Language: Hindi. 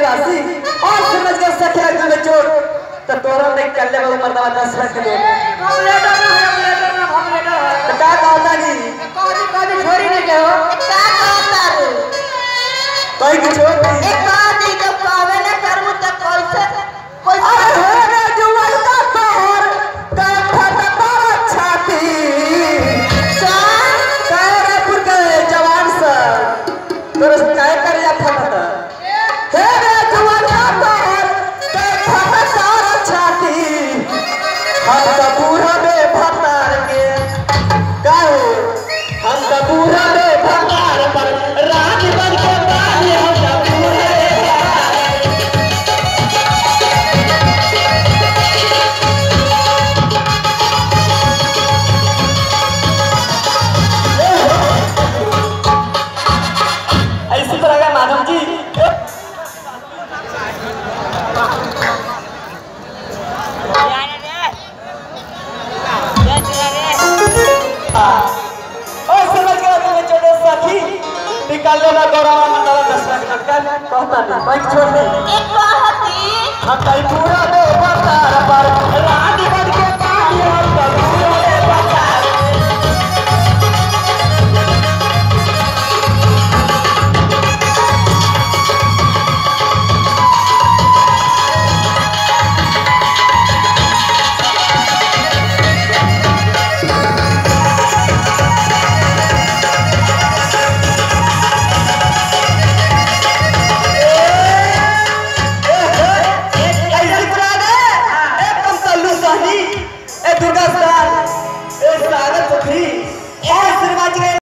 तिरासी और समझ गए सखे रख में चोट तो तोरा ने कर ले बाबू मर्दा दस रख ले हम लेटर ना हम लेटर ना हम लेटर तो का? कहता जी कहो जी कहो छोरी ने कहो? का कहता रे कोई कुछ एक निकाल लेना गौरव मंडल दस लाख टका कहता नहीं बाइक छोड़ दे। एक कहती हम कहीं पूरा दे बता पर। दुर्गा स्थान एक सागर पोखरी